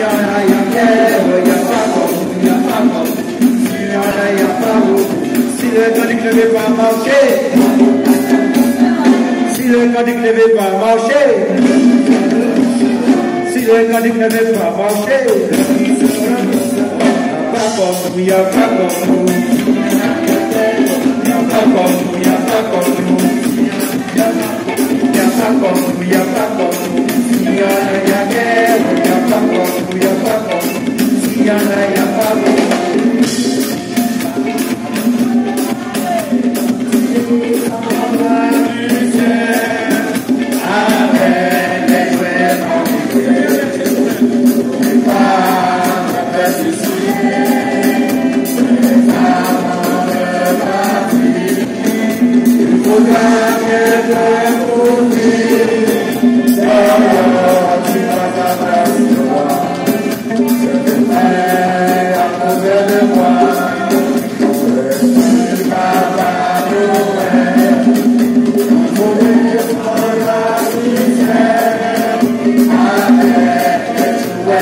Y'a pas marcher, si le comme nous, y'a pas comme nous. Amen.